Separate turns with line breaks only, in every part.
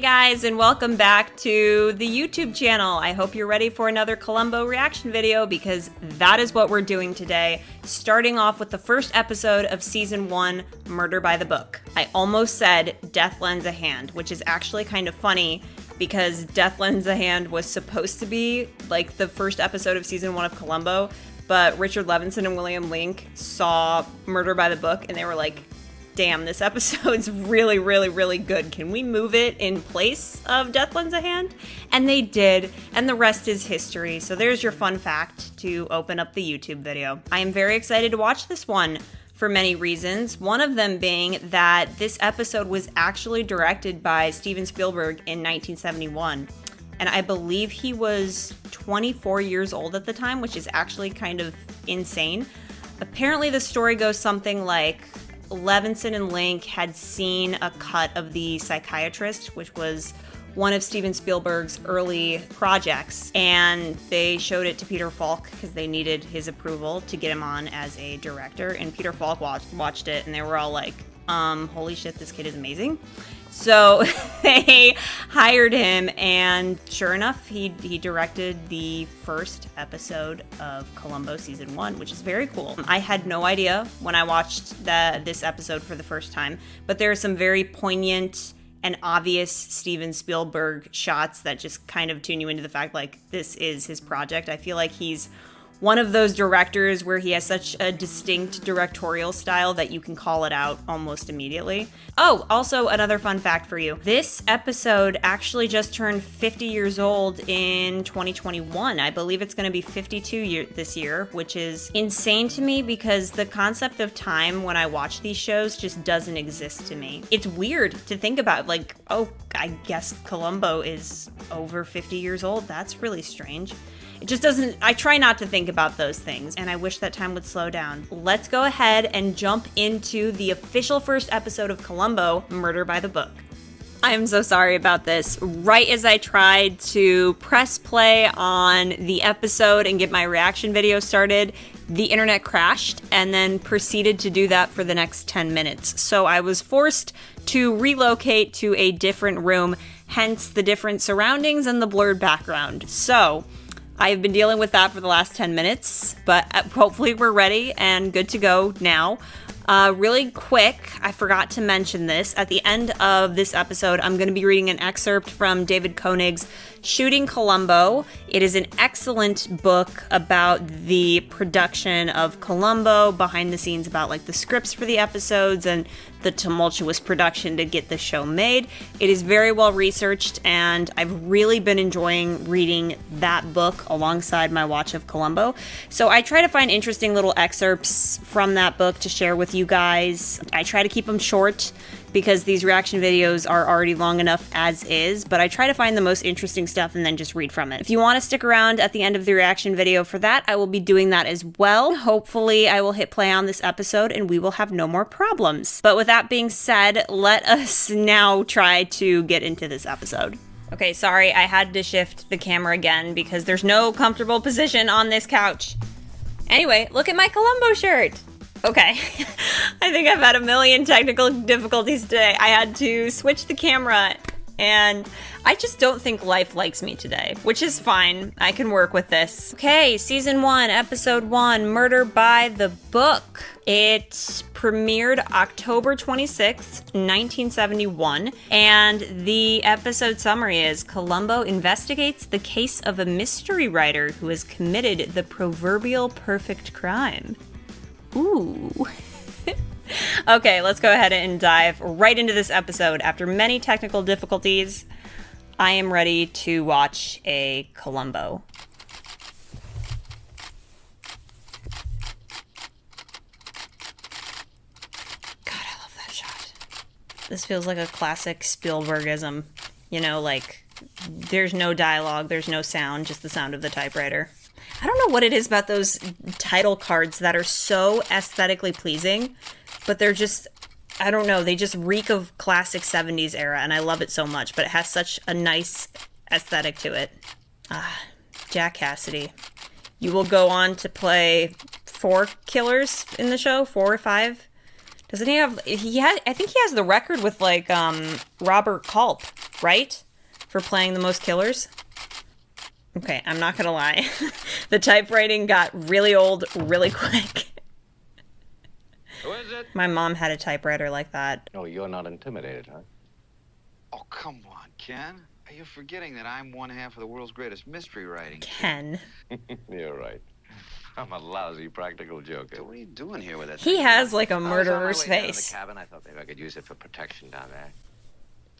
guys, and welcome back to the YouTube channel. I hope you're ready for another Columbo reaction video because that is what we're doing today, starting off with the first episode of season one, Murder by the Book. I almost said Death Lends a Hand, which is actually kind of funny because Death Lends a Hand was supposed to be like the first episode of season one of Columbo, but Richard Levinson and William Link saw Murder by the Book and they were like, damn, this episode's really, really, really good. Can we move it in place of Death Lends a Hand? And they did, and the rest is history. So there's your fun fact to open up the YouTube video. I am very excited to watch this one for many reasons. One of them being that this episode was actually directed by Steven Spielberg in 1971. And I believe he was 24 years old at the time, which is actually kind of insane. Apparently, the story goes something like Levinson and Link had seen a cut of The Psychiatrist, which was one of Steven Spielberg's early projects, and they showed it to Peter Falk because they needed his approval to get him on as a director. And Peter Falk watched, watched it, and they were all like, um, holy shit, this kid is amazing. So they hired him, and sure enough, he, he directed the first episode of Columbo season one, which is very cool. Hmm. I had no idea when I watched the, this episode for the first time, but there are some very poignant and obvious Steven Spielberg shots that just kind of tune you into the fact like this is his project. I feel like he's one of those directors where he has such a distinct directorial style that you can call it out almost immediately. Oh, also another fun fact for you. This episode actually just turned 50 years old in 2021. I believe it's going to be 52 year this year, which is insane to me because the concept of time when I watch these shows just doesn't exist to me. It's weird to think about like, oh, I guess Columbo is over 50 years old. That's really strange. It just doesn't, I try not to think about those things, and I wish that time would slow down. Let's go ahead and jump into the official first episode of Columbo Murder by the Book. I am so sorry about this. Right as I tried to press play on the episode and get my reaction video started, the internet crashed and then proceeded to do that for the next 10 minutes. So I was forced to relocate to a different room, hence the different surroundings and the blurred background. So, I've been dealing with that for the last 10 minutes, but uh, hopefully we're ready and good to go now. Uh, really quick, I forgot to mention this. At the end of this episode, I'm going to be reading an excerpt from David Koenig's Shooting Columbo. It is an excellent book about the production of Columbo, behind the scenes about like the scripts for the episodes and the tumultuous production to get the show made. It is very well researched, and I've really been enjoying reading that book alongside my watch of Columbo. So I try to find interesting little excerpts from that book to share with you guys. I try to keep them short because these reaction videos are already long enough as is, but I try to find the most interesting stuff and then just read from it. If you want to stick around at the end of the reaction video for that, I will be doing that as well. Hopefully, I will hit play on this episode and we will have no more problems. But with that being said, let us now try to get into this episode. Okay, sorry, I had to shift the camera again because there's no comfortable position on this couch. Anyway, look at my Columbo shirt. Okay. I think I've had a million technical difficulties today. I had to switch the camera and I just don't think life likes me today, which is fine. I can work with this. Okay, season one, episode one Murder by the Book. It premiered October 26th, 1971, and the episode summary is Columbo investigates the case of a mystery writer who has committed the proverbial perfect crime. Ooh. okay, let's go ahead and dive right into this episode. After many technical difficulties, I am ready to watch a Columbo. God, I love that shot. This feels like a classic Spielbergism. You know, like there's no dialogue, there's no sound, just the sound of the typewriter. I don't know what it is about those title cards that are so aesthetically pleasing, but they're just I don't know, they just reek of classic 70s era and I love it so much, but it has such a nice aesthetic to it. Ah, Jack Cassidy. You will go on to play four killers in the show, four or five. Doesn't he have he had I think he has the record with like um Robert Culp right? For playing the most killers. Okay, I'm not gonna lie. the typewriting got really old really quick.
Who is it?
My mom had a typewriter like that.
Oh, you're not intimidated, huh?
Oh, come on, Ken. Are you forgetting that I'm one half of the world's greatest mystery writing?
Ken.
you're right. I'm a lousy practical joker.
What are you doing here with that?
He
thing?
has like a
I was on my
murderer's
way down
face.
the cabin. I thought maybe I could use it for protection down there.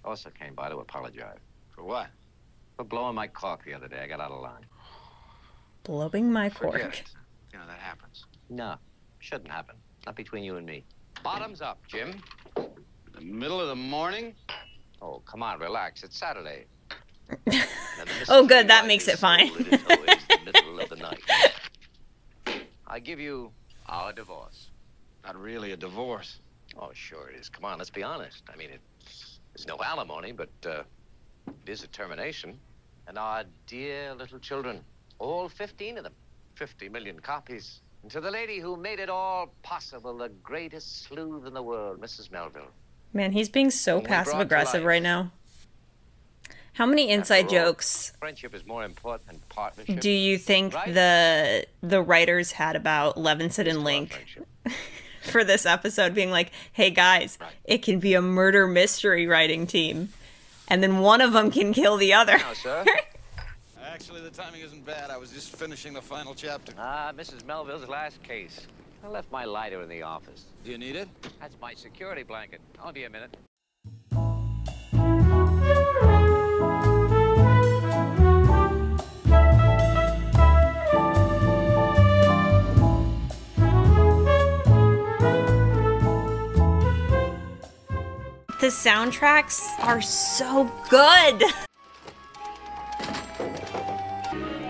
Also came by to apologize
For what?
For blowing my cork the other day. I got out of line.
Blowing my
Forget
cork.
it. You know, that happens.
No, shouldn't happen. Not between you and me. Bottoms up, Jim.
In the middle of the morning?
Oh, come on, relax. It's Saturday.
Oh, good, that makes it fine.
It is always the middle of the night. I give you our divorce.
Not really a divorce.
Oh, sure it is. Come on, let's be honest. I mean, it, there's no alimony, but uh, it is a termination. And our dear little children, all 15 of them, 50 million copies. And to the lady who made it all possible, the greatest sleuth in the world, Mrs. Melville.
Man, he's being so passive aggressive right now. How many inside
all,
jokes
Friendship is more important than partnership.
do you think
Right.
the the writers had about Levinson and Link for this episode being like, "Hey guys,
Right.
it can be a murder mystery writing team." And then one of them can kill the other.
Now, sir.
Actually, the timing isn't bad. I was just finishing the final chapter.
Ah, Mrs. Melville's last case. I left my lighter in the office.
Do you need it?
That's my security blanket. I'll be a minute.
The soundtracks are so good.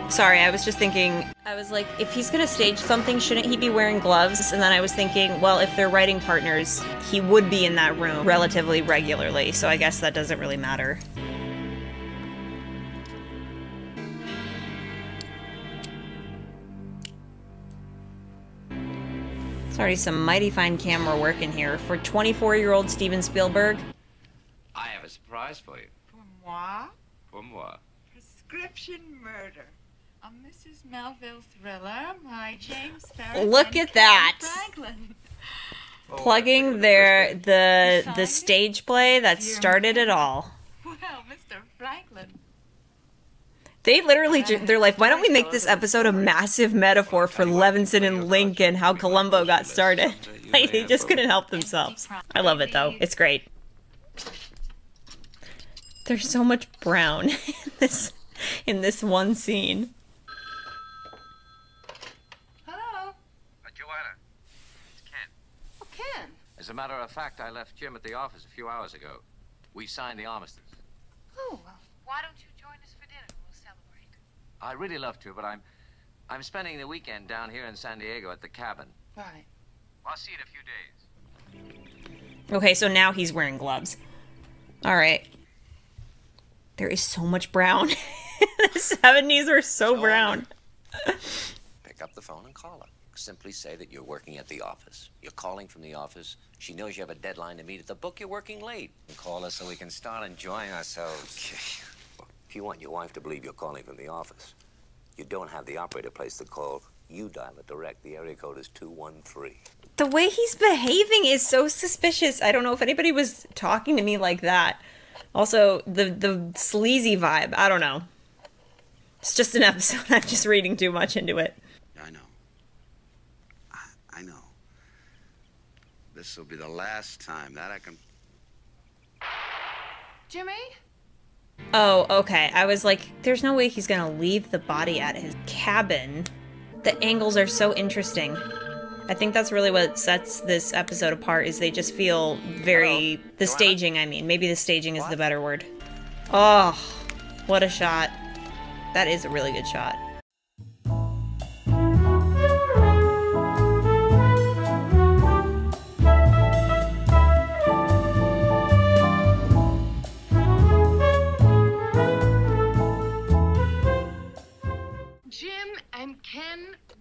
Sorry, I was just thinking. I was like, if he's gonna stage something, shouldn't he be wearing gloves? And then I was thinking, well, if they're writing partners, he would be in that room relatively regularly, so I guess that doesn't really matter. It's already some mighty fine camera work in here for 24 year old Steven Spielberg.
I have a surprise for you.
For moi,
For moi.
Prescription Murder. A Mrs. Melville thriller by James Ferris.
Look at that.
Franklin.
Oh, plugging their the the stage play that started it all.
Well, Mr. Franklin.
They literally ju- they're like, why don't we make this episode a massive metaphor for Levinson and Lincoln, how Columbo got started? like they just couldn't help themselves. I love it though. It's great. There's so much brown in this in this one scene.
Hello.
Uh, Joanna, it's Ken.
Oh, Ken.
As a matter of fact, I left Jim at the office a few hours ago. We signed the armistice.
Oh, well, why don't you join us for dinner? We'll celebrate.
I'd really love to, but I'm I'm spending the weekend down here in San Diego at the cabin.
Right.
I'll see you in a few days.
Okay, so now he's wearing gloves. All right. There is so much brown. the 70s were so brown.
Pick up the phone and call her. Simply say that you're working at the office. You're calling from the office. She knows you have a deadline to meet at the book. You're working late. And call her so we can start enjoying ourselves. if you want your wife to believe you're calling from the office, you don't have the operator place the call. You dial it direct. The area code is 213.
The way he's behaving is so suspicious. I don't know if anybody was talking to me like that. Also, the the sleazy vibe. I don't know. It's just an episode. I'm just reading too much into it.
I know. I, I know. This will be the last time that I can.
Jimmy?
Oh, okay. I was like, there's no way he's gonna leave the body at his cabin. The angles are so interesting. I think that's really what sets this episode apart is they just feel very oh.
the
staging, I mean. Maybe the staging is the better word. Oh, what a shot. That is a really good shot.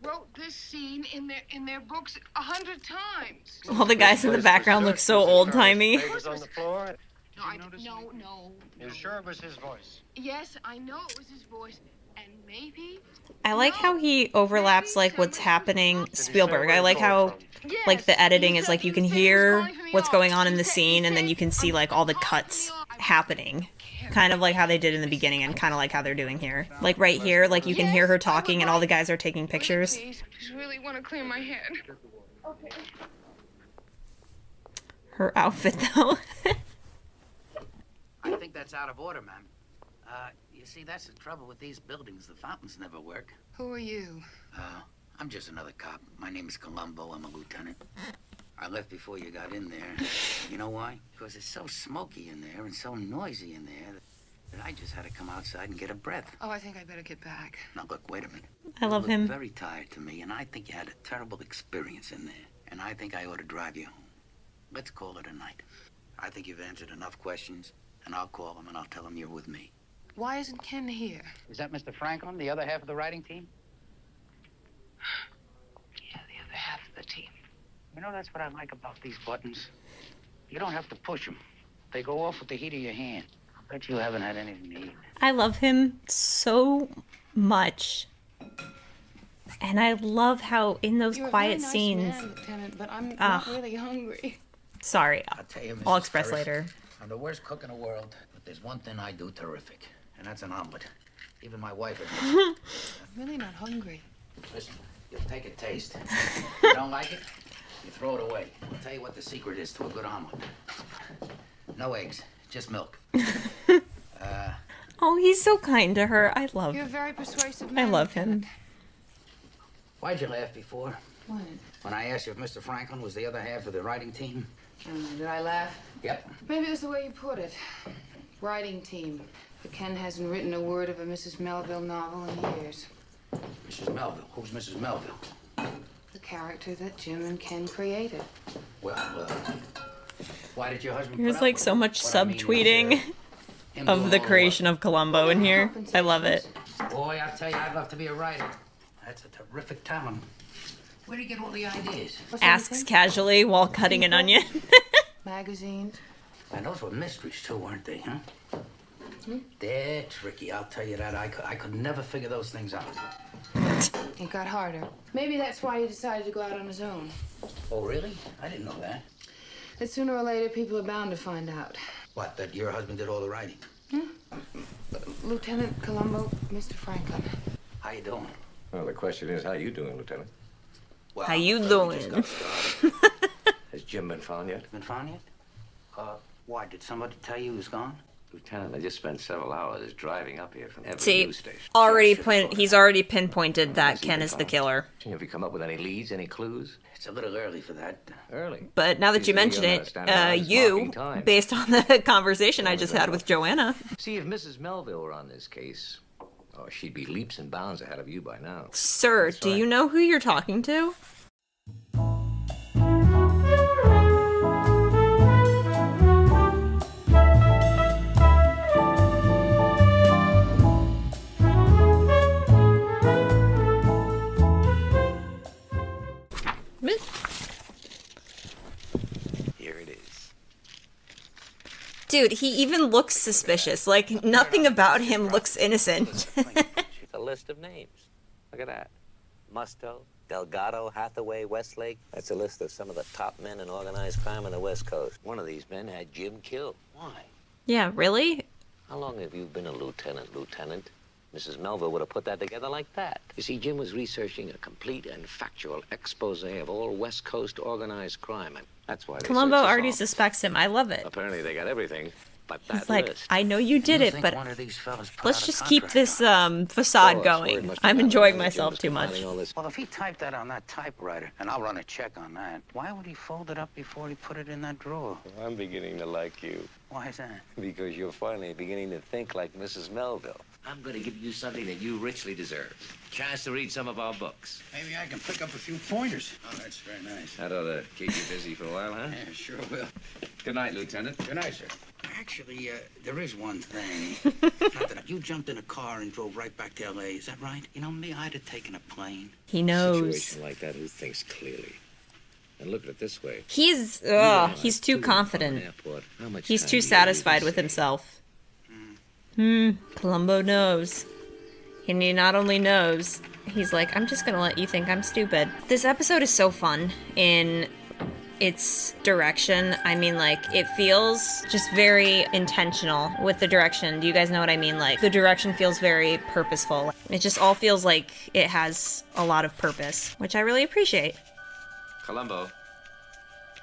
Wrote this scene in their in their books a hundred times.
All the guys in the background look so old timey.
Papers on the floor.
No, I, no, no.
You're sure it was his voice?
Yes, I know it was his voice, and maybe.
I like how he overlaps like what's happening Spielberg. I like how like the editing is like you can
said he was
hear
calling for the
what's going on in the scene and then you can see like all the cuts happening. Kind of like how they did in the beginning and kind of like how they're doing here. Like right here, like you can hear her talking and all the guys are taking pictures.
I just really want to clear my head. Okay.
Her outfit though.
I think that's out of order, ma'am. Uh, you see, that's the trouble with these buildings. The fountains never work.
Who are you?
Uh, I'm just another cop. My name is Columbo. I'm a lieutenant. I left before you got in there. You know why? Because it's so smoky in there and so noisy in there that I just had to come outside and get a breath.
Oh, I think I better get back.
Now, look, wait a minute.
I love
look
him.
very tired to me, and I think you had a terrible experience in there. And I think I ought to drive you home. Let's call it a night. I think you've answered enough questions, and I'll call him and I'll tell him you're with me.
Why isn't Ken here?
Is that Mr. Franklin, the other half of the writing team?
Yeah, the other half of the team.
You know, that's what I like about these buttons. You don't have to push them. They go off with the heat of your hand. I bet you haven't had anything to eat.
I love him so much. And I love how in those
You're a
quiet
very nice
scenes.
man, Lieutenant, but I'm
Ah.
not really hungry.
Sorry,
I'll tell you,
I'll express
Ferris,
later.
I'm the worst cook in the world, but there's one thing I do terrific, and that's an omelet. Even my wife admits.
I'm really not hungry.
Listen, you'll take a taste. You don't like it? You throw it away. I'll tell you what the secret is to a good omelet. No eggs, just milk. uh,
Oh, he's so kind to her. I love. Him.
You're a very persuasive
I love him.
Why'd you laugh before?
When?
When I asked you if Mr. Franklin was the other half of the writing team?
Um, did I laugh?
Yep.
Maybe it was the way you put it. Writing team. But Ken hasn't written a word of a Mrs. Melville novel in years.
Mrs. Melville. Who's Mrs. Melville?
The character that Jim and Ken created.
Well, uh, why did your husband?
There's
put
like
with
so
it?
much
What I mean
subtweeting
uh,
of the creation of Columbo in here. I love it.
Boy, I tell you, I'd love to be a writer. That's a terrific talent. Where do you get all the ideas?
What's
Asks casually while cutting an onion.
Magazines.
And those were mysteries too, weren't they, huh? They're tricky, I'll tell you that. I could, I could never figure those things out.
It got harder. Maybe that's why he decided to go out on his own.
Oh, really? I didn't know that.
That sooner or later people are bound to find out.
What, that your husband did all the writing?
Lieutenant Columbo, Mr. Franklin.
How you doing?
Well, the question is, how you doing, Lieutenant?
Well,
How you
we
doing?
Has Jim been found yet?
Been found yet? Uh, why, did somebody tell you he was gone?
Lieutenant, I just spent several hours driving up here from every
See,
news station.
already pin- he's already pinpointed that Ken
been
is the killer.
Have you come up with any leads, any clues?
It's a little early for that.
Early.
But now that you
Usually
mention it, uh, you, based on the conversation I just had with Joanna,
See, if Mrs. Melville were on this case, oh, she'd be leaps and bounds ahead of you by now.
sir, do
right.
you know who you're talking to? Dude, he even looks suspicious. Like nothing about him looks innocent.
It's a list of names. Look at that. Musto, Delgado, Hathaway, Westlake. That's a list of some of the top men in organized crime on the West Coast. One of these men had Jim killed. Why?
yeah, really?
How long have you been a lieutenant, lieutenant? Mrs. Melville would have put that together like that. You see, Jim was researching a complete and factual expose of all West Coast organized crime, and that's why they
Columbo already
all.
suspects him. I love it.
Apparently, they got everything, but that
He's like,
list.
I know you did
You
it, but
one of these fellas
let's just keep this um, facade
Oh, that's where it
going. I'm enjoying myself too much.
compiling all this
Well, if he typed that on that typewriter, and I'll run a check on that, why would he fold it up before he put it in that drawer?
I'm beginning to like you.
Why is that?
Because you're finally beginning to think like Mrs. Melville. I'm going to give you something that you richly deserve. Chance to read some of our books.
Maybe I can pick up a few pointers. Oh, that's very nice.
That ought to keep you busy for a while, huh?
Yeah, sure will.
Good night, Lieutenant.
Good night, sir. Actually, uh, there is one thing. That you jumped in a car and drove right back to L.A., is that right? You know, me, I'd have taken a plane.
He knows.
Situation like that, who thinks clearly? And look at it this way.
He's, ugh, he's too
two from an
confident.
How much
He's too satisfied with himself. Hmm, Columbo knows. And he not only knows, he's like, I'm just gonna let you think I'm stupid. This episode is so fun in its direction. I mean, like, it feels just very intentional with the direction. Do you guys know what I mean? Like, the direction feels very purposeful. It just all feels like it has a lot of purpose, which I really appreciate.
Columbo.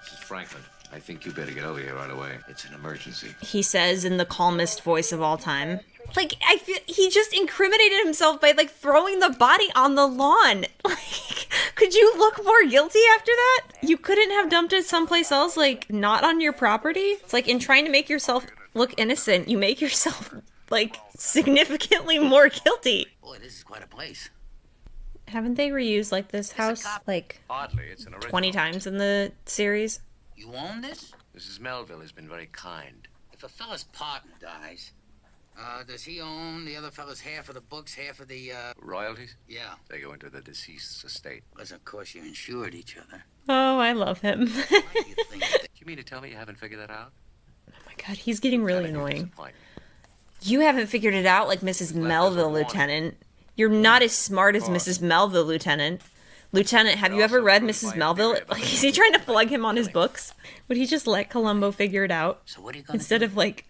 This is Franklin. I think you better get over here right away. It's an emergency.
he says in the calmest voice of all time. Like I feel he just incriminated himself by like throwing the body on the lawn. Like could you look more guilty after that? You couldn't have dumped it someplace else like not on your property? It's like in trying to make yourself look innocent, you make yourself like significantly more guilty.
Boy, this is quite a place.
Haven't they reused like this house like
Hardly. It's an original.
20 times in the series?
You own this?
Mrs. Melville has been very kind.
If a fella's partner dies, uh, does he own the other fella's half of the books, half of the, uh,
Royalties?
yeah.
They go into the deceased's estate.
Because, of course, you insured each other.
Oh, I love him.
Why do you think that
you mean to tell me you haven't figured that out?
oh my god, he's getting really
Kinda
annoying. You haven't figured it out like Mrs. Melville, Lieutenant. You're not as smart as Mrs. Melville, Lieutenant. Lieutenant, have you ever read Mrs. Melville? Like, is he trying to plug him on his books? Would he just let Columbo figure it out
So what are you gonna
instead
do?
of like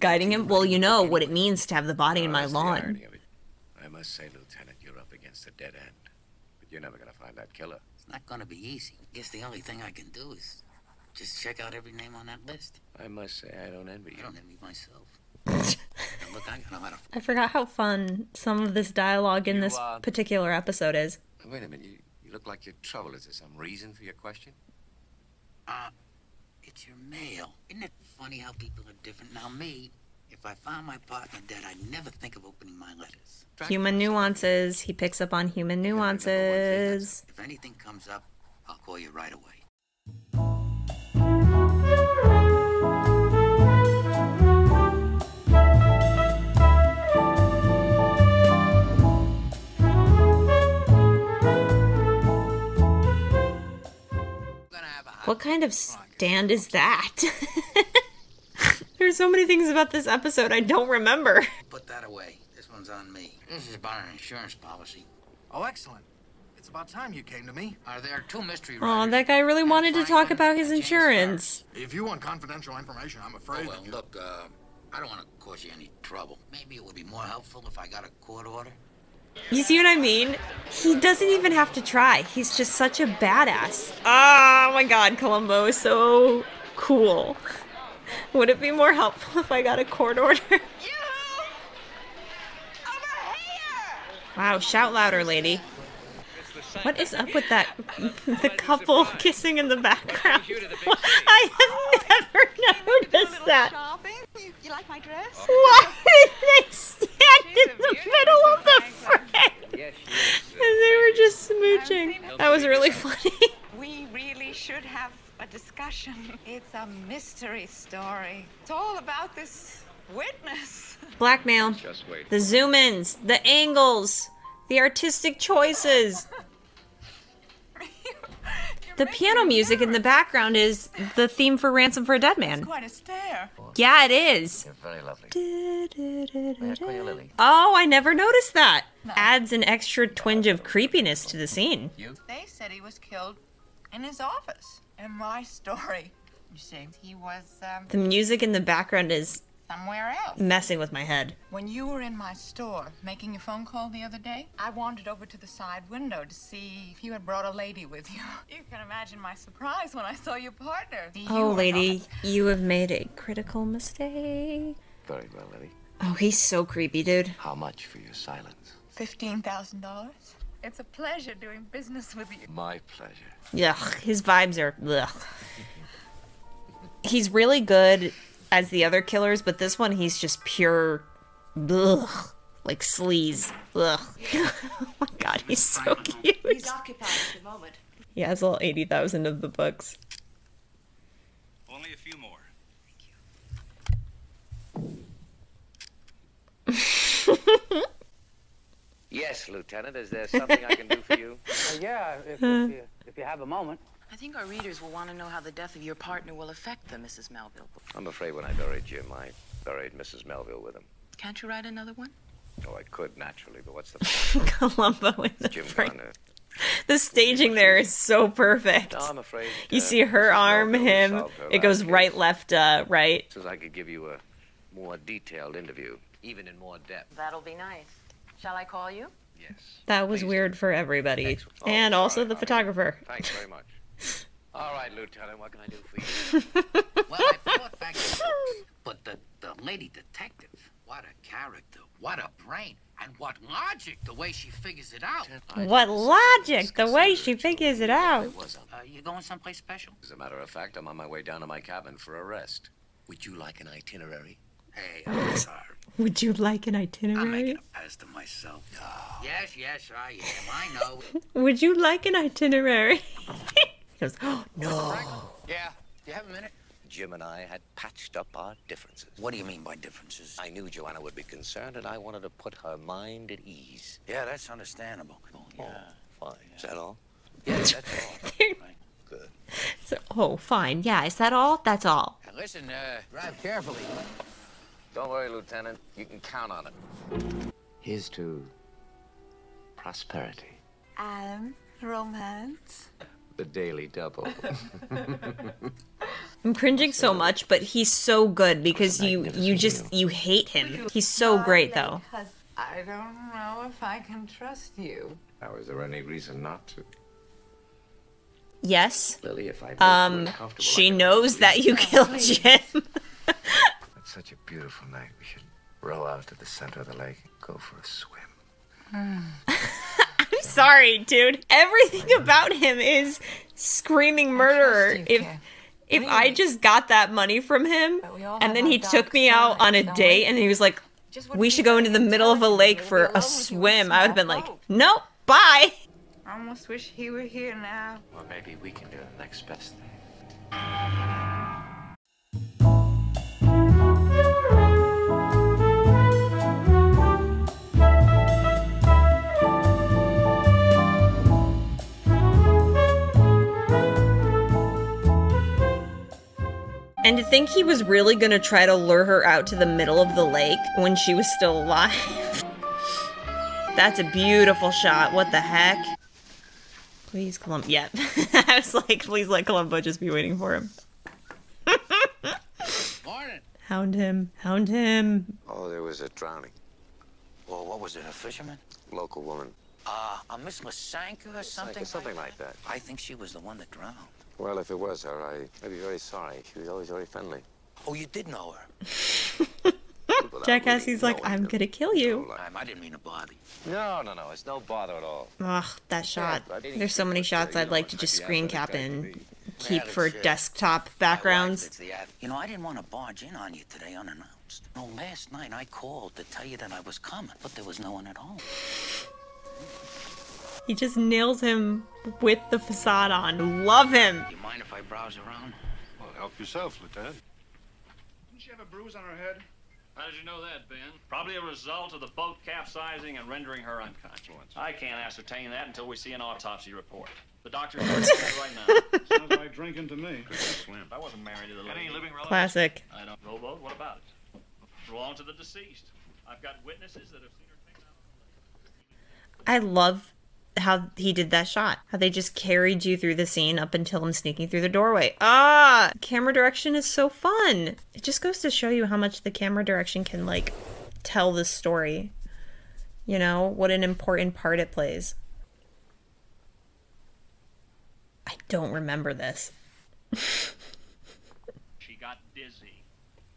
guiding him? Well, you know what it means to have the body in my lawn.
irony of it. I must say, Lieutenant, you're up against a dead end. But you're never going to find that killer.
It's not gonna be easy. I Guess the only thing I can do is just check out every name on that list.
I must say, I don't envy you.
I don't envy myself. Look, I got a lot of
I forgot how fun some of this dialogue in
You,
this
uh,
particular episode is.
Wait a minute. You, you look like you're troubled. Is there some reason for your question?
Uh, it's your mail. Isn't it funny how people are different? Now, me, if I found my partner dead, I'd never think of opening my letters.
Human nuances. He picks up on human nuances.
If anything comes up, I'll call you right away.
What kind of stand is that? There's so many things about this episode I don't remember.
Put that away. This one's on me. This is about an insurance policy.
Oh, excellent. It's about time you came to me.
Are there two mystery
Oh, that guy really wanted to talk about his
and James
insurance.
If you want confidential information, I'm
Oh,
afraid
well,
that
look, uh, I don't want to cause you any trouble. Maybe it would be more helpful if I got a court order.
You see what I mean? He doesn't even have to try. He's just such a badass. Oh my god, Columbo is so cool. Would it be more helpful if I got a court order? Wow, shout louder, lady. What is up with that? The couple kissing in the background. I have never noticed that.
Shopping? You, you like my dress?
Why did they stand in the middle of the frame? And they were just smooching. That was really funny.
We really should have a discussion. It's a mystery story. It's all about this witness.
Blackmail.
Just wait.
The zoom ins, the angles, the artistic choices.
You're
The piano music in the background is the theme for Ransom for a Dead Man.
Quite a stare.
Yeah, it is.
You're very lovely. May I call you Lily?
Oh, I never noticed that. Adds an extra twinge of creepiness to the scene.
They said he was killed in his office. In my story, you see, he was um,
The music in the background is
somewhere else.
messing with my head.
When you were in my store making a phone call the other day, I wandered over to the side window to see if you had brought a lady with you. You can imagine my surprise when I saw your partner. Oh, you
Oh, lady,
not-
you have made a critical mistake.
Very well, lady.
Oh, he's so creepy, dude.
How much for your silence?
$15,000. It's a pleasure doing business with you.
My pleasure.
Ugh, his vibes are ugh. He's really good as the other killers, but this one he's just pure ugh, like sleaze. Ugh. oh my god, he's so cute.
He's occupied at the moment.
He has all eighty thousand of the books.
Only a few more.
Yes, Lieutenant. Is there something I can do for you?
Uh, yeah, if, if, you, if you have a moment.
I think our readers will want to know how the death of your partner will affect them, Mrs. Melville.
I'm afraid when I buried Jim, I buried Mrs. Melville with him.
Can't you write another one?
Oh, I could, naturally, but what's the point?
Columbo in the
Jim
frame.
Garner.
The staging there is so perfect.
No, I'm afraid.
You
uh,
see her
Mrs.
arm,
Melville
him.
her
It goes
last
right,
case.
left, uh, right.
Says I could give you a more detailed interview, even in more depth.
That'll be nice. Shall I call you?
Yes.
That was weird for everybody.
Excellent. Oh,
And also
sorry,
the
honey.
photographer.
Thanks very much. All right, Lieutenant, what can I do for you?
Well, I thought back But the, the lady detective, what a character, what a brain, and what logic, the way she figures it out.
What logic! The way she figures it out.
Was
Uh, you going someplace special?
As a matter of fact, I'm on my way down to my cabin for a rest. Would you like an itinerary?
Hey, I'm sorry.
Would you like an
I'm
itinerary?
making a pass to myself. Yes, yes, I am. I know.
Would you like an itinerary? He goes, oh, no.
yeah. Do you have a minute?
Jim and I had patched up our differences.
What do you mean by differences?
I knew Joanna would be concerned, and I wanted to put her mind at ease.
Yeah, that's understandable.
Oh, fine. Is that all?
Yeah, that's all.
Good.
So, oh, fine. Yeah, is that all? That's all.
Now, listen, uh, drive carefully.
Don't worry, Lieutenant. You can count on it. Here's to prosperity.
And romance.
The daily double.
I'm cringing so much, but he's so good because you you just you hate him. He's so great though.
Because I don't know if I can trust you.
Now, is there any reason not to?
Yes.
Lily, if I
Um, she
I
knows that you killed Jim.
It's such a beautiful night. We should row out to the center of the lake and go for a swim.
I'm sorry, dude. Everything about him is screaming murderer. If if I just got that money from him
But we all
and then he took me out on a date and he was like, "We should go into the middle of a lake for a
alone with you on
swim," I would have been like,
boat.
"Nope, bye."
I almost wish he were here now.
Well, maybe we can do the next best thing.
And to think he was really gonna try to lure her out to the middle of the lake when she was still alive. That's a beautiful shot. What the heck? Please, Columbo. Yep. I was like, please let Columbo just be waiting for him.
Morning.
Hound him. Hound him.
Oh, there was a drowning.
Well, what was it, a fisherman?
Local woman.
Uh, a Miss La Sanka or something?
something like that.
I think she was the one that drowned.
Well, if it was her, I, I'd be very sorry. She was always very friendly.
Oh, you did know her?
Without
Jackass, he's like, I'm gonna kill you.
I didn't mean to bother you.
No, no, no. It's no bother at all.
Ugh, that shot. There's so many shots I'd like to just screen cap
guy
and keep
Yeah,
for
that's
desktop
My wife,
backgrounds.
it's the ath- You know, I didn't want to barge in on you today unannounced. No, last night I called to tell you that I was coming, but there was no one at home.
He just nails him with the facade on. Love him.
You mind if I browse around?
Well, help yourself, Lieutenant.
Didn't she have a bruise on her head? How did you know that, Ben? Probably a result of the boat capsizing and rendering her unconscious. I can't ascertain that until we see an autopsy report. The doctor's looking at it right now.
Sounds like drinking to me.
Swim. I wasn't married to the lady. Any living relatives?
Classic.
I don't. Rowboat? What about it? Belong to the deceased. I've got witnesses that have seen her taken out.
I love how he did that shot. How they just carried you through the scene up until him sneaking through the doorway. Ah, camera direction is so fun. It just goes to show you how much the camera direction can like tell the story. You know, what an important part it plays. I don't remember this.
She got dizzy.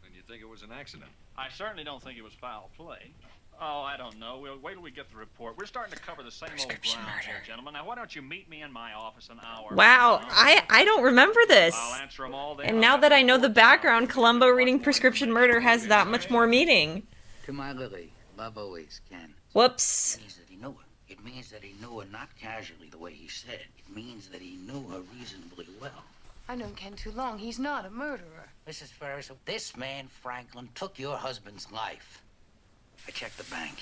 And you think it was an accident?
I certainly don't think it was foul play. Oh, I don't know. We'll wait till we get the report. We're starting to cover the same old ground here, gentlemen. Now, why don't you meet me in my office an hour?
Wow, I I don't remember this.
I'll answer 'em all then.
And now that I know the background, Columbo reading Prescription Murder has that much more meaning.
To my Lily, love always Ken.
Whoops.
It means that he knew her. It means that he knew her not casually the way he said. It means that he knew her reasonably well.
I've known Ken too long. He's not a murderer.
Mrs. Ferris, this man, Franklin, took your husband's life. I checked the bank.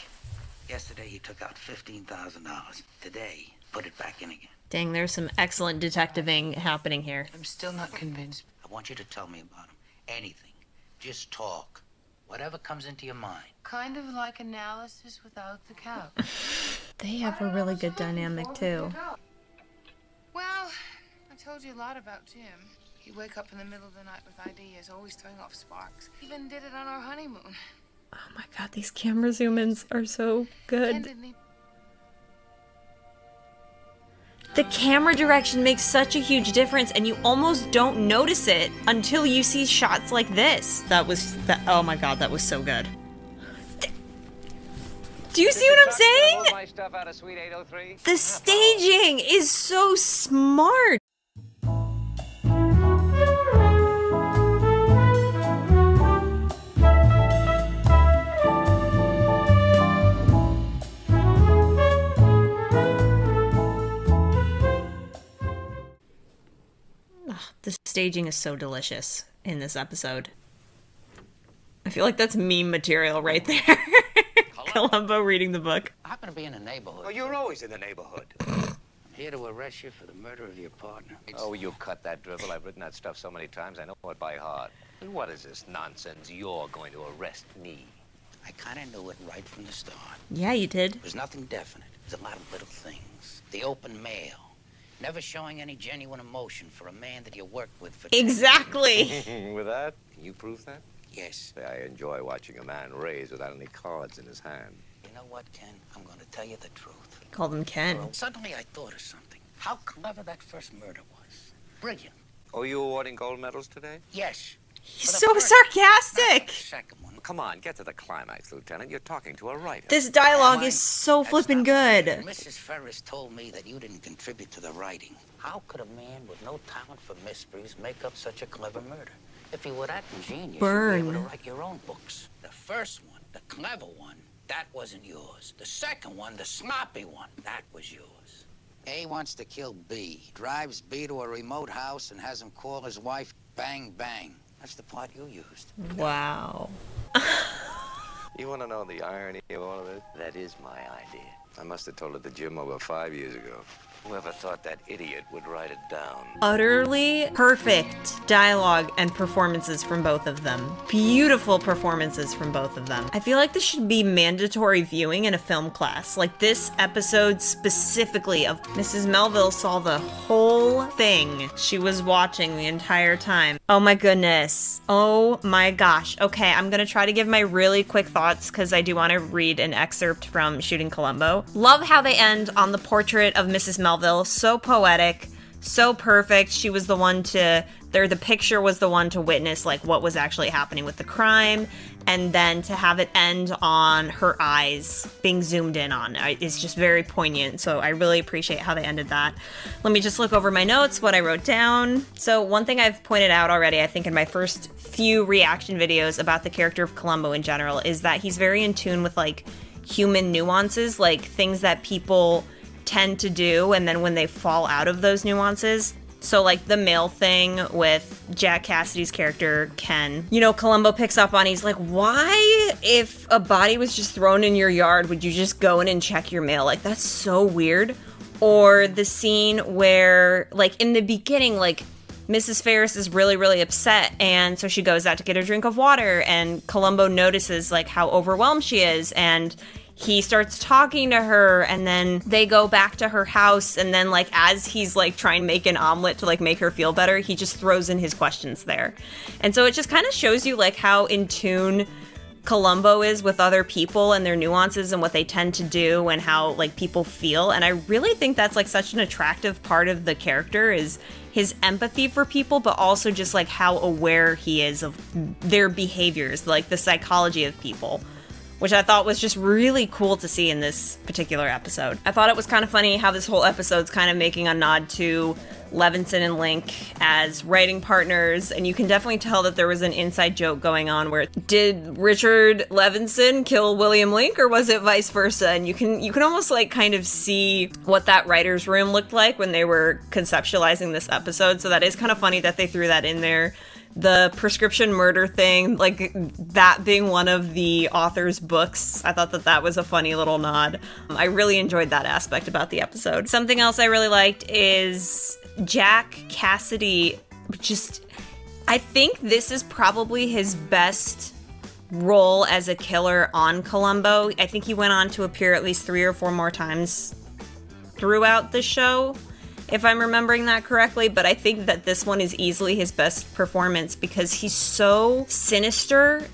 Yesterday, he took out $15,000. Today, put it back in again.
Dang, there's some excellent detectiving happening here.
I'm still not convinced. I want you to tell me about him. Anything. Just talk. Whatever comes into your mind.
Kind of like analysis without the couch.
They have a really good dynamic too.
Well, I told you a lot about Jim. He'd wake up in the middle of the night with ideas, always throwing off sparks. Even did it on our honeymoon.
Oh my god, these camera zoom ins are so good. The camera direction makes such a huge difference, and you almost don't notice it until you see shots like this. That was that. Oh my god, that was so good. Do you see what I'm saying?
my stuff out of Suite 803?
The staging is so smart. Staging is so delicious in this episode. I feel like that's meme material right there. Columbo reading the book.
I happen to be in the neighborhood.
Oh, you're always in the neighborhood.
I'm here to arrest you for the murder of your partner.
Oh, you cut that dribble. I've written that stuff so many times, I know it by heart. And what is this nonsense? You're going to arrest me.
I kind of knew it right from the start.
Yeah, you did.
There's nothing definite. There's a lot of little things. The open mail. Never showing any genuine emotion for a man that you worked with for 10
Exactly.
With that, can you prove that?
Yes.
I enjoy watching a man raise without any cards in his hand.
You know what, Ken? I'm going to tell you the truth.
Called him Ken.
Suddenly I thought of something. How clever that first murder was. Brilliant.
Oh, you awarding gold medals today?
Yes.
He's so sarcastic.
Second one.
Come on, get to the climax, Lieutenant. You're talking to a writer.
This dialogue is so flippin' good.
Mrs. Ferris told me that you didn't contribute to the writing. How could a man with no talent for mysteries make up such a clever murder? If he were that ingenious,
Burn.
you'd be able to write your own books. The first one, the clever one, that wasn't yours. The second one, the sloppy one, that was yours. A wants to kill B, drives B to a remote house and has him call his wife bang bang. That's the plot you used.
Wow.
You want to know the irony of all of it? That is my idea. I must have told it to Jim over five years ago. Whoever thought that idiot would write it down?
Utterly perfect dialogue and performances from both of them. Beautiful performances from both of them. I feel like this should be mandatory viewing in a film class. Like this episode specifically of Mrs. Melville saw the whole thing she was watching the entire time. Oh my goodness. Oh my gosh. Okay, I'm gonna try to give my really quick thoughts because I do want to read an excerpt from Shooting Columbo. Love how they end on the portrait of Mrs. Melville. So poetic, so perfect. She was the one to there the picture was the one to witness like what was actually happening with the crime. And then to have it end on her eyes being zoomed in on I- is just very poignant. So i really appreciate how they ended that. Let me just look over my notes what i wrote down. So one thing i've pointed out already i think in my first few reaction videos about the character of columbo in general is that he's very in tune with like human nuances like things that people tend to do and then when they fall out of those nuances so like the mail thing with Jack Cassidy's character Ken, you know, Columbo picks up on. He's like, why, if a body was just thrown in your yard, would you just go in and check your mail? Like that's so weird. Or the scene where, like in the beginning, like Mrs. Ferris is really, really upset, and so she goes out to get a drink of water, and Columbo notices like how overwhelmed she is, and he starts talking to her and then they go back to her house and then like as he's like trying to make an omelet to like make her feel better he just throws in his questions there. And so it just kind of shows you like how in tune columbo is with other people and their nuances and what they tend to do and how like people feel and i really think that's like such an attractive part of the character is his empathy for people but also just like how aware he is of their behaviors like the psychology of people which I thought was just really cool to see in this particular episode. I thought it was kind of funny how this whole episode's kind of making a nod to Levinson and Link as writing partners, and you can definitely tell that there was an inside joke going on where did Richard Levinson kill William Link or was it vice versa? And you can you can almost like kind of see what that writer's room looked like when they were conceptualizing this episode. So that is kind of funny that they threw that in there the prescription murder thing, like that being one of the author's books. I thought that that was a funny little nod. I really enjoyed that aspect about the episode. Something else I really liked is Jack Cassidy just I think this is probably his best role as a killer on Columbo. I think he went on to appear at least 3 or 4 more times throughout the show if I'm remembering that correctly, but I think that this one is easily his best performance because he's so sinister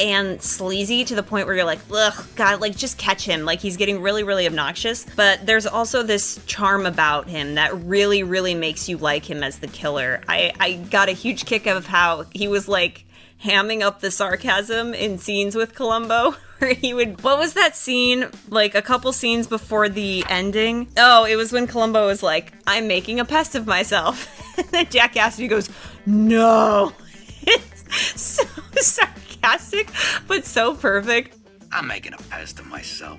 and sleazy to the point where you're like, ugh, God, like just catch him. Like he's getting really, really obnoxious. But there's also this charm about him that really, really makes you like him as the killer. I, I got a huge kick of how he was like hamming up the sarcasm in scenes with Columbo. Where he would, what was that scene? Like a couple scenes before the ending. Oh, it was when Columbo was like, "I'm making a pest of myself," and then Jack Cassidy goes, "No." It's so sarcastic, but so perfect.
I'm making a pest of myself.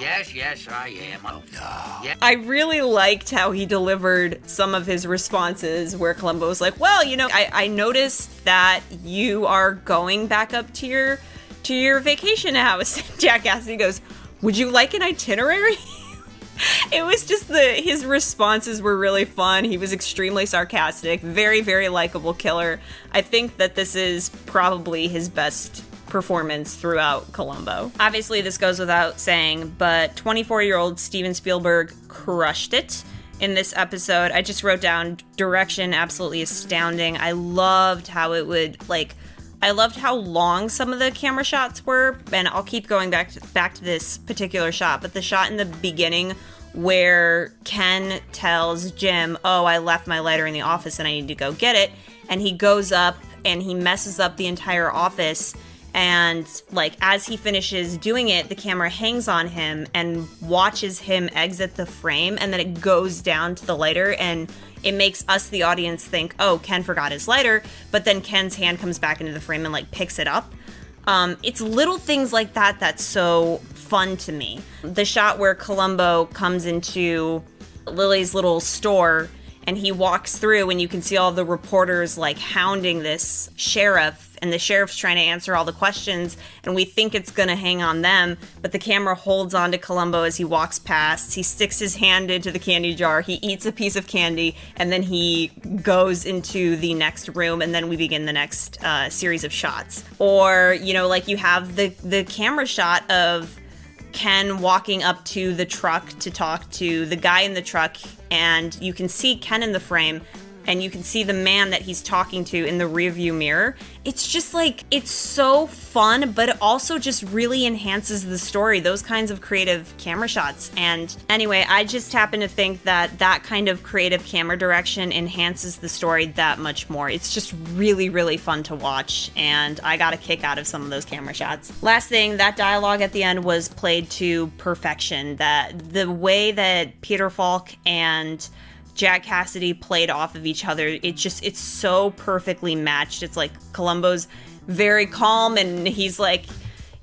Yes, yes, I am. Oh, yeah.
I really liked how he delivered some of his responses where Columbo was like, Well, you know, I, I noticed that you are going back up to your to your vacation house. Jack asks. He goes, Would you like an itinerary? it was just the his responses were really fun. He was extremely sarcastic, very very likable killer. I think that this is probably his best performance throughout Columbo. Obviously, this goes without saying, but 24-year-old Steven Spielberg crushed it in this episode. I just wrote down direction absolutely astounding. I loved how it would like I loved how long some of the camera shots were, and I'll keep going back to, back to this particular shot, but the shot in the beginning where Ken tells Jim, "Oh, I left my lighter in the office and I need to go get it." And he goes up and he messes up the entire office and like as he finishes doing it the camera hangs on him and watches him exit the frame and then it goes down to the lighter and it makes us the audience think oh ken forgot his lighter but then ken's hand comes back into the frame and like picks it up. Um, it's little things like that that's so fun to me. The shot where columbo comes into lily's little store and he walks through and you can see all the reporters like hounding this sheriff and the sheriff's trying to answer all the questions and we think it's going to hang on them but the camera holds on to columbo as he walks past. He sticks his hand into the candy jar he eats a piece of candy and then he goes into the next room and then we begin the next uh, series of shots. Or you know like you have the the camera shot of Ken walking up to the truck to talk to the guy in the truck, and you can see Ken in the frame, and you can see the man that he's talking to in the rearview mirror. It's just like it's so fun, but it also just really enhances the story. Those kinds of creative camera shots. And anyway, I just happen to think that that kind of creative camera direction enhances the story that much more. It's just really, really fun to watch, and I got a kick out of some of those camera shots. Last thing, that dialogue at the end was played to perfection. That the way that Peter Falk and Jack Cassidy played off of each other. It just it's so perfectly matched. It's like Columbo's very calm and he's like,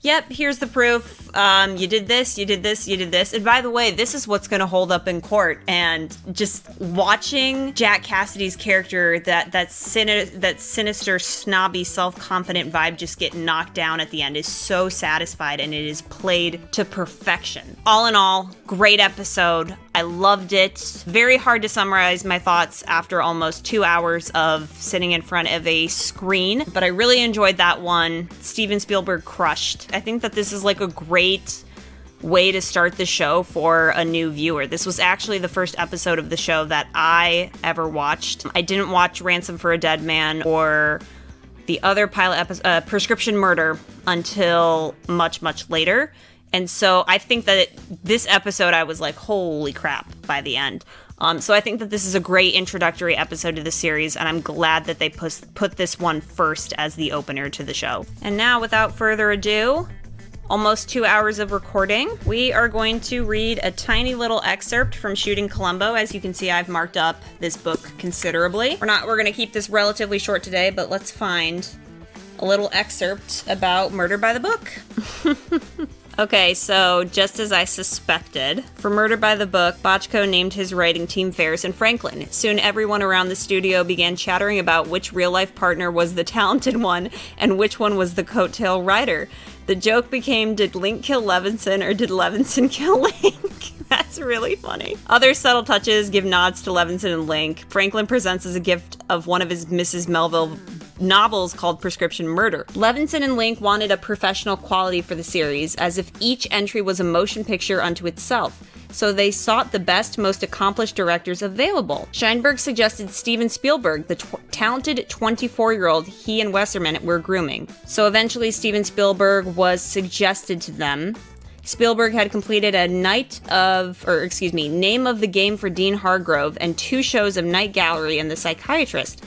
"Yep, here's the proof um, you did this, you did this, you did this. And by the way, this is what's going to hold up in court. And just watching Jack Cassidy's character, that that, sin- that sinister, snobby, self-confident vibe just get knocked down at the end is so satisfied, and it is played to perfection. All in all, great episode. I loved it. Very hard to summarize my thoughts after almost two hours of sitting in front of a screen, but I really enjoyed that one. Steven Spielberg crushed. I think that this is like a great great way to start the show for a new viewer. This was actually the first episode of the show that I ever watched. I didn't watch Ransom for a Dead Man or the other pilot episode, uh, Prescription Murder, until much, much later. And so I think that it, this episode, I was like, holy crap, by the end. Um, so I think that this is a great introductory episode to the series, and I'm glad that they put, put this one first as the opener to the show. And now, without further ado, almost two hours of recording. We are going to read a tiny little excerpt from Shooting Columbo. As you can see, I've marked up this book considerably. We're not, we're gonna keep this relatively short today, but let's find a little excerpt about Murder by the Book. Okay, so just as I suspected, for Murder by the Book, Bochco named his writing team Ferris and Franklin. Soon everyone around the studio began chattering about which real life partner was the talented one and which one was the coattail writer. The joke became did Link kill Levinson or did Levinson kill Link? That's really funny. Other subtle touches give nods to Levinson and Link. Franklin presents as a gift of one of his Mrs. Melville novels called Prescription Murder. Levinson and Link wanted a professional quality for the series, as if each entry was a motion picture unto itself. So they sought the best, most accomplished directors available. Sheinberg suggested Steven Spielberg, the talented 24 year old he and Wasserman were grooming. So eventually, Steven Spielberg was suggested to them. Spielberg had completed a night of, or excuse me, name of the game for Dean Hargrove and two shows of Night Gallery and The Psychiatrist.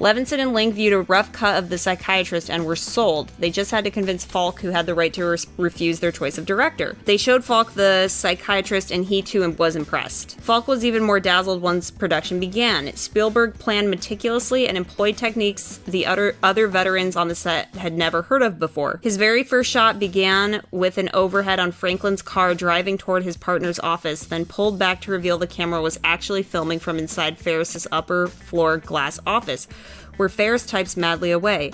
Levinson and Link viewed a rough cut of The Psychiatrist and were sold. They just had to convince Falk, who had the right to res- refuse their choice of director. They showed Falk The Psychiatrist, and he too was impressed. Falk was even more dazzled once production began. Spielberg planned meticulously and employed techniques the other, other veterans on the set had never heard of before. His very first shot began with an overhead on Franklin's car driving toward his partner's office, then pulled back to reveal the camera was actually filming from inside Ferris's upper floor glass office where Ferris types madly away.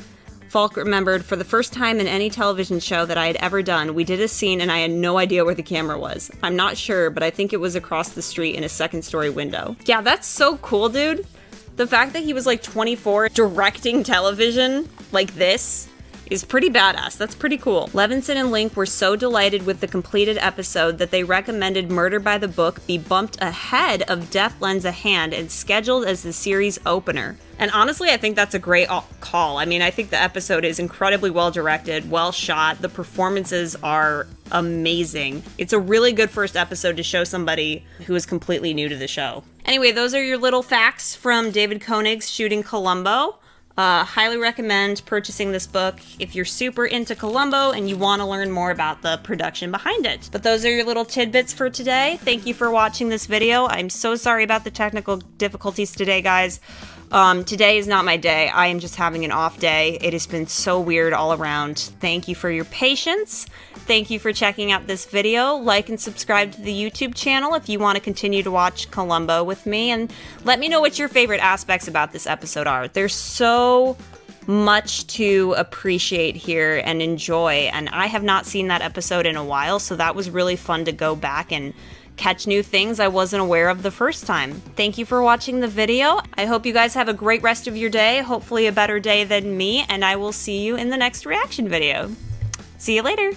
Falk remembered for the first time in any television show that I had ever done, we did a scene and I had no idea where the camera was. I'm not sure, but I think it was across the street in a second story window. Yeah, that's so cool, dude. The fact that he was like 24 directing television like this is pretty badass. That's pretty cool. Levinson and Link were so delighted with the completed episode that they recommended Murder by the Book be bumped ahead of Death Lends a Hand and scheduled as the series opener. And honestly, I think that's a great call. I mean, I think the episode is incredibly well directed, well shot. The performances are amazing. It's a really good first episode to show somebody who is completely new to the show. Anyway, those are your little facts from David Koenig's Shooting Columbo. Uh, highly recommend purchasing this book if you're super into Columbo and you want to learn more about the production behind it. But those are your little tidbits for today. Thank you for watching this video. I'm so sorry about the technical difficulties today, guys. Um, today is not my day. I am just having an off day. It has been so weird all around. Thank you for your patience. Thank you for checking out this video. Like and subscribe to the YouTube channel if you want to continue to watch Columbo with me. And let me know what your favorite aspects about this episode are. There's so much to appreciate here and enjoy. And I have not seen that episode in a while, so that was really fun to go back and catch new things I wasn't aware of the first time. Thank you for watching the video. I hope you guys have a great rest of your day, hopefully a better day than me, and I will see you in the next reaction video. See you later!